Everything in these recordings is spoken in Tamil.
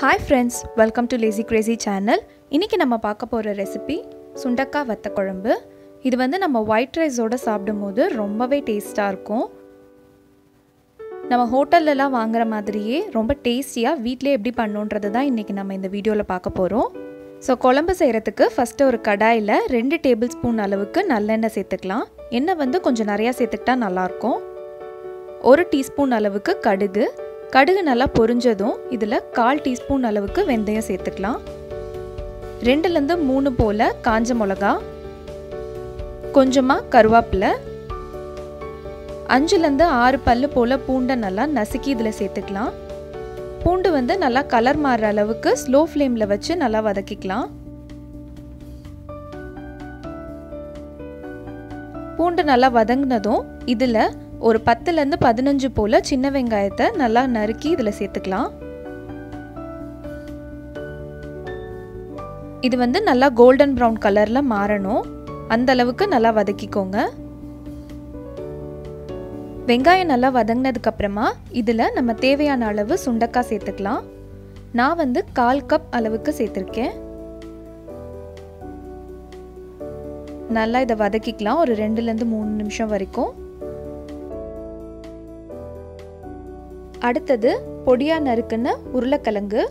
Hi friends welcome to lazy crazy channel இன்றைக்கி நம்ம பார்க்க போகிற ரெசிபி சுண்டக்காய் வத்த குழம்பு இது வந்து நம்ம ஒயிட் ரைஸோடு சாப்பிடும்போது ரொம்பவே டேஸ்ட்டாக இருக்கும். நம்ம ஹோட்டல்லலாம் வாங்குற மாதிரியே ரொம்ப டேஸ்டியாக வீட்டிலே எப்படி பண்ணுன்றது தான் இன்றைக்கி நம்ம இந்த வீடியோவில் பார்க்க போகிறோம் ஸோ குழம்பு செய்கிறதுக்கு ஃபஸ்ட்டு ஒரு கடாயில் ரெண்டு டேபிள் ஸ்பூன் அளவுக்கு நல்லெண்ணெய் சேர்த்துக்கலாம். எண்ணெய் வந்து கொஞ்சம் நிறையா சேர்த்துக்கிட்டா நல்லாயிருக்கும். ஒரு டீஸ்பூன் அளவுக்கு கடுகு கடுகு நல்லா பொரிஞ்சதும் இதில் கால் டீஸ்பூன் அளவுக்கு வெந்தயம் சேர்த்துக்கலாம். ரெண்டுலேருந்து மூணு போல் காஞ்ச மிளகா கொஞ்சமாக கருவேப்பிலை அஞ்சுலேருந்து ஆறு பல்லு போல் பூண்டை நல்லா நசுக்கி இதில் சேர்த்துக்கலாம். பூண்டு வந்து நல்லா கலர் மாறுற அளவுக்கு ஸ்லோ ஃப்ளேமில் வச்சு நல்லா வதக்கிக்கலாம். பூண்டு நல்லா வதங்கினதும் இதில் ஒரு பத்துலேருந்து பதினஞ்சு போல் சின்ன வெங்காயத்தை நல்லா நறுக்கி இதில் சேர்த்துக்கலாம். இது வந்து நல்லா கோல்டன் ப்ரௌன் கலரில் மாறணும். அந்த அளவுக்கு நல்லா வதக்கிக்கோங்க. வெங்காயம் நல்லா வதங்கினதுக்கப்புறமா இதில் நம்ம தேவையான அளவு சுண்டக்காய் சேர்த்துக்கலாம். நான் வந்து கால் கப் அளவுக்கு சேர்த்துருக்கேன். நல்லா இதை வதக்கிக்கலாம். ஒரு ரெண்டுலேருந்து மூணு நிமிஷம் வரைக்கும். அடுத்தது பொடியாக நறுக்குன்னு உருளைக்கிழங்கு.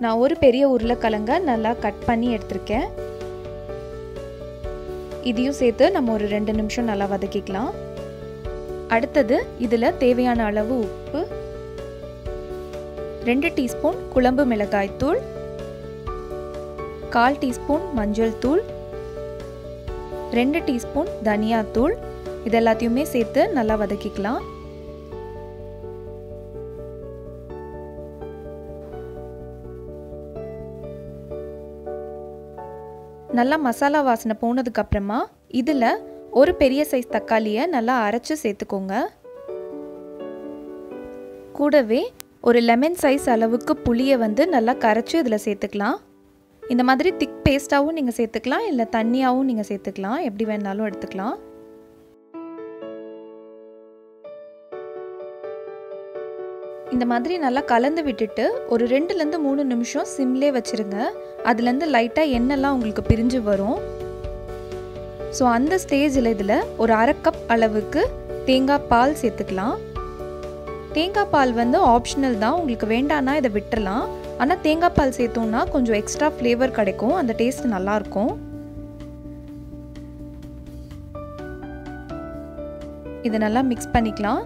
நான் ஒரு பெரிய உருளைக்கிழங்க நல்லா கட் பண்ணி எடுத்திருக்கேன். இதையும் சேர்த்து நம்ம ஒரு ரெண்டு நிமிஷம் நல்லா வதக்கிக்கலாம். அடுத்தது இதில் தேவையான அளவு உப்பு. ரெண்டு டீஸ்பூன் குழம்பு மிளகாய் தூள். கால் டீஸ்பூன் மஞ்சள் தூள். ரெண்டு டீஸ்பூன் தனியாத்தூள் இது எல்லாத்தையுமே சேர்த்து நல்லா வதக்கிக்கலாம். நல்லா மசாலா வாசனை போனதுக்கப்புறமா இதில் ஒரு பெரிய சைஸ் தக்காளியை நல்லா அரைச்சி சேர்த்துக்கோங்க. கூடவே ஒரு லெமன் சைஸ் அளவுக்கு புளியை வந்து நல்லா கரைச்சி இதில் சேர்த்துக்கலாம். இந்த மாதிரி திக் பேஸ்ட்டாகவும் நீங்கள் சேர்த்துக்கலாம் இல்லை தண்ணியாகவும் நீங்கள் சேர்த்துக்கலாம். எப்படி வேணாலும் எடுத்துக்கலாம். இந்த மாதிரி நல்லா கலந்து விட்டுட்டு ஒரு ரெண்டுலேருந்து மூணு நிமிஷம் சிம்லே வச்சுருங்க. அதுலேருந்து லைட்டாக எண்ணெய்லாம் உங்களுக்கு பிரிஞ்சு வரும். ஸோ அந்த ஸ்டேஜில் இதில் ஒரு அரை கப் அளவுக்கு தேங்காய் பால் சேர்த்துக்கலாம். தேங்காய் பால் வந்து ஆப்ஷனல் தான். உங்களுக்கு வேண்டான்னா இதை விட்டுறலாம். ஆனால் தேங்காய் பால் சேர்த்தோம்னா கொஞ்சம் எக்ஸ்ட்ரா ஃப்ளேவர் கிடைக்கும். அந்த டேஸ்ட் நல்லாயிருக்கும். இதை நல்லா மிக்ஸ் பண்ணிக்கலாம்.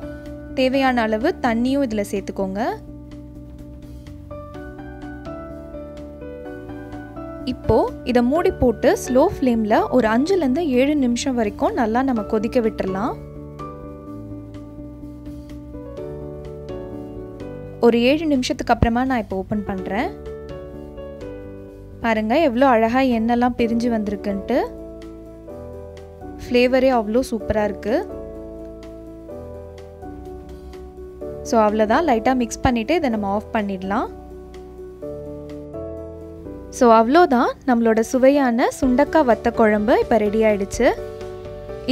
தேவையான அளவு தண்ணியும் இதில் சேர்த்துக்கோங்க. இப்போ இதை மூடி போட்டு ஸ்லோ ஃப்ளேமில் ஒரு அஞ்சுலேருந்து ஏழு நிமிஷம் வரைக்கும் நல்லா நம்ம கொதிக்க விட்டுடலாம் ஒரு ஏழு நிமிஷத்துக்கு அப்புறமா நான் இப்போ ஓப்பன் பண்ணுறேன் பாருங்க எவ்வளோ அழகாக எண்ணெய்லாம் பிரிஞ்சு வந்திருக்குன்ட்டு. ஃப்ளேவரே அவ்வளோ சூப்பராக இருக்குது ஸோ அவ்வளோதான். லைட்டாக மிக்ஸ் பண்ணிவிட்டு இதை நம்ம ஆஃப் பண்ணிடலாம். ஸோ அவ்வளோதான். நம்மளோட சுவையான சுண்டக்காய் வத்த குழம்பு இப்போ ரெடி ஆயிடுச்சு.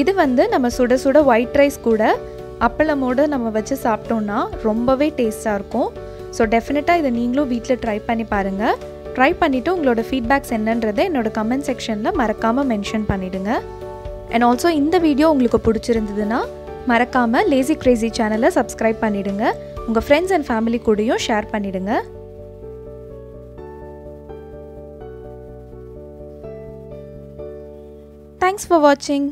இது வந்து நம்ம சுட சுட ஒயிட் ரைஸ் கூட அப்பளமோடு நம்ம வச்சு சாப்பிட்டோன்னா ரொம்பவே டேஸ்ட்டாக இருக்கும். ஸோ டெஃபினட்டாக இதை நீங்களும் வீட்டில் ட்ரை பண்ணி பாருங்கள் ட்ரை பண்ணிவிட்டு உங்களோட ஃபீட்பேக்ஸ் என்னன்றதை என்னோட கமெண்ட் செக்ஷனில் மறக்காமல் மென்ஷன் பண்ணிவிடுங்க அண்ட் ஆல்சோ இந்த வீடியோ உங்களுக்கு பிடிச்சிருந்ததுன்னா மறக்காமல் லேசி கிரேசி சேனலை சப்ஸ்கிரைப் பண்ணிவிடுங்க உங்கள் ஃப்ரெண்ட்ஸ் அண்ட் ஃபேமிலி கூடயும் ஷேர் பண்ணிவிடுங்க தேங்க்ஸ் ஃபார் வாட்சிங்